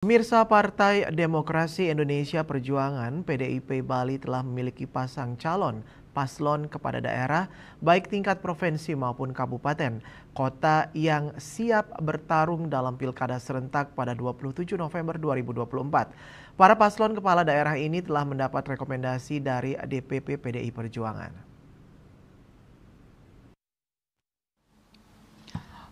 Pemirsa Partai Demokrasi Indonesia Perjuangan PDIP Bali telah memiliki pasang calon paslon kepada daerah baik tingkat provinsi maupun kabupaten kota yang siap bertarung dalam pilkada serentak pada 27 November 2024. Para paslon kepala daerah ini telah mendapat rekomendasi dari DPP PDI Perjuangan.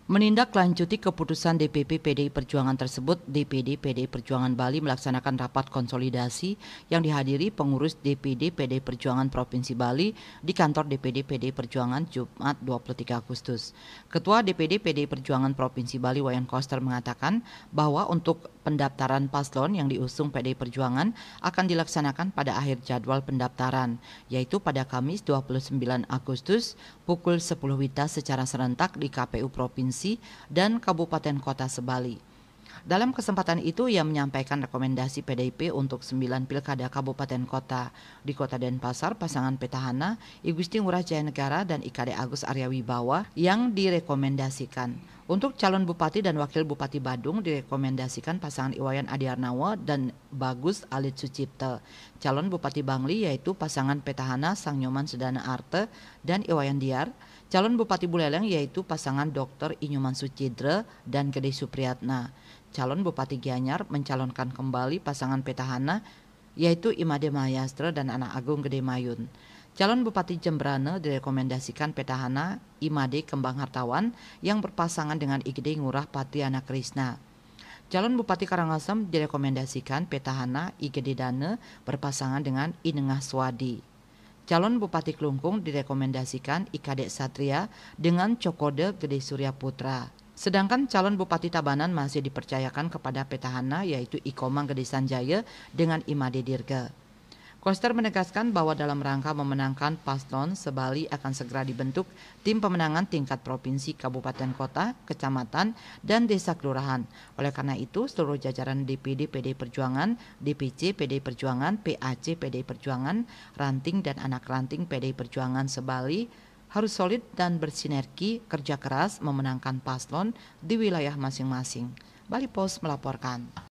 Menindaklanjuti keputusan DPP PDI Perjuangan tersebut, DPD PDI Perjuangan Bali melaksanakan rapat konsolidasi yang dihadiri pengurus DPD PDI Perjuangan Provinsi Bali di kantor DPD PDI Perjuangan Jumat 23 Agustus. Ketua DPD PDI Perjuangan Provinsi Bali Wayan Koster mengatakan bahwa untuk pendaftaran paslon yang diusung PDI Perjuangan akan dilaksanakan pada akhir jadwal pendaftaran, yaitu pada Kamis 29 Agustus pukul 10 WITA secara serentak di KPU Provinsi provinsi dan kabupaten kota sebali. Dalam kesempatan itu ia menyampaikan rekomendasi PDIP untuk sembilan pilkada kabupaten kota. Di kota Denpasar, pasangan petahana Igusti Ngurah Jaya Negara dan IKD Agus Arya Wibawa yang direkomendasikan. Untuk calon bupati dan wakil bupati Badung direkomendasikan pasangan Iwayan Adiarnawa dan Bagus Alit Sucipto. Calon bupati Bangli yaitu pasangan petahana Sang Nyoman Sedana Arte dan Iwayan Diar calon Bupati Buleleng yaitu pasangan Dr. Inyuman Sucidre dan Gede Supriyatna. Calon Bupati Gianyar mencalonkan kembali pasangan petahana yaitu Imade Mayastra dan anak Agung Gede Mayun. Calon Bupati Jembrane direkomendasikan petahana Imade Kembang Hartawan yang berpasangan dengan Igede Ngurah Patriana Krisna. Calon Bupati Karangasem direkomendasikan petahana Igede Dane berpasangan dengan Inengah Swadi. Calon Bupati Klungkung direkomendasikan Ikadek Satria dengan Cokode Gede Surya Putra. Sedangkan calon Bupati Tabanan masih dipercayakan kepada petahana yaitu Ikomang Gede Sanjaya dengan Imade Dirga. Koster menegaskan bahwa dalam rangka memenangkan paslon sebali akan segera dibentuk tim pemenangan tingkat provinsi, kabupaten kota, kecamatan, dan desa kelurahan. Oleh karena itu, seluruh jajaran DPD PD Perjuangan, DPC PD Perjuangan, PAC PD Perjuangan, ranting dan anak ranting PD Perjuangan sebali harus solid dan bersinergi kerja keras memenangkan paslon di wilayah masing-masing. Bali Post melaporkan.